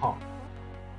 好，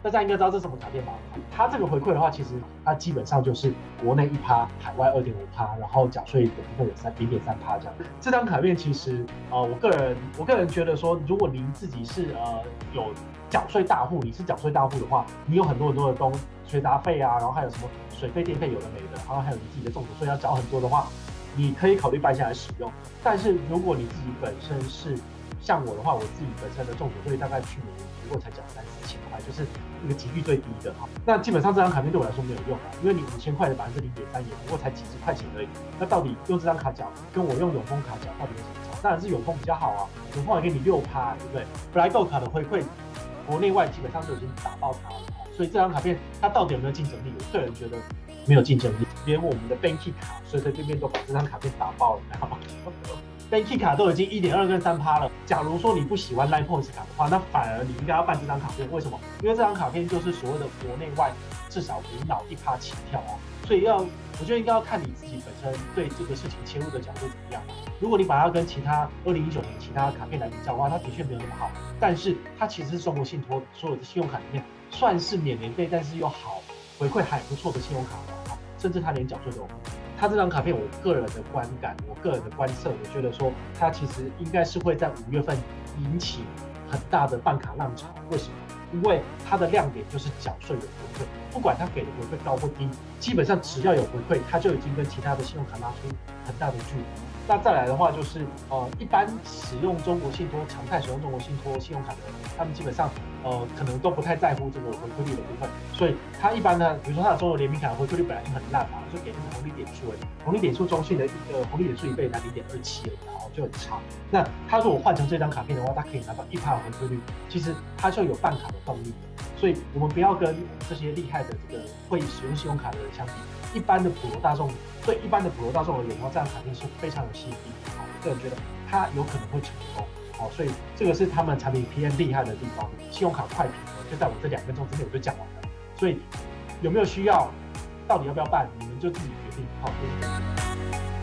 大家应该知道这是什么卡片吧？它这个回馈的话，其实它基本上就是国内一趴，海外二点五趴，然后缴税的部分有三零点三趴这样。这张卡片其实呃，我个人我个人觉得说，如果您自己是呃有缴税大户，你是缴税大户的话，你有很多很多的东税杂费啊，然后还有什么水费电费有的没的，然后还有你自己的重所税要缴很多的话，你可以考虑办下来使用。但是如果你自己本身是像我的话，我自己本身的重所税大概去年不过才缴三四千块，就是一个几率最低的哈。那基本上这张卡片对我来说没有用啊，因为你五千块的百分之零点三也不过才几十块钱而已。那到底用这张卡缴跟我用永丰卡缴到底有什么差？当然是永丰比较好啊，永丰还给你六趴，对不对？本来豆卡的回馈，国内外基本上都已经打爆它了，所以这张卡片它到底有没有竞争力？我个人觉得没有竞争力，连我们的 Banky 卡随随便便都把这张卡片打爆了，你知道吗？Banky 卡都已经一点二跟三趴了。假如说你不喜欢 lipods 卡的话，那反而你应该要办这张卡片。为什么？因为这张卡片就是所谓的国内外至少无脑一趴起跳啊。所以要，我觉得应该要看你自己本身对这个事情切入的角度怎么样。如果你把它跟其他二零一九年其他卡片来比较的话，它的确没有那么好。但是它其实是中国信托所有的信用卡里面算是免年费，但是又好回馈还不错的信用卡。甚至它连缴税都。它这张卡片，我个人的观感，我个人的观测，我觉得说它其实应该是会在五月份引起很大的办卡浪潮。为什么？因为它的亮点就是缴税有回馈，不管它给的回馈高或低，基本上只要有回馈，它就已经跟其他的信用卡拉出很大的距离。那再来的话就是，呃，一般使用中国信托、常态使用中国信托信用卡的人，他们基本上，呃，可能都不太在乎这个回馈率的部分。所以，他一般呢，比如说他的中国联名卡回馈率本来就很烂嘛，就给那个红利点数，红利点数中信的一个红利点数一倍才零点二七，然后就很差。那他如果换成这张卡片的话，他可以拿到一趴回馈率，其实他就有办卡的动力。所以，我们不要跟这些厉害的这个会使用信用卡的人相比。一般的普罗大众，对一般的普罗大众而言，然后这样卡片是非常有吸引力。好，我个人觉得它有可能会成功。好，所以这个是他们产品偏厉害的地方。信用卡快评就在我这两分钟之内我就讲完了。所以有没有需要，到底要不要办，你们就自己决定。好。谢谢